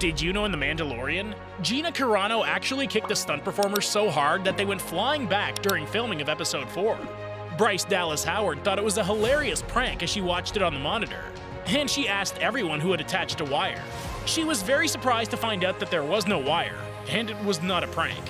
Did you know in The Mandalorian, Gina Carano actually kicked the stunt performers so hard that they went flying back during filming of episode 4? Bryce Dallas Howard thought it was a hilarious prank as she watched it on the monitor, and she asked everyone who had attached a wire. She was very surprised to find out that there was no wire, and it was not a prank.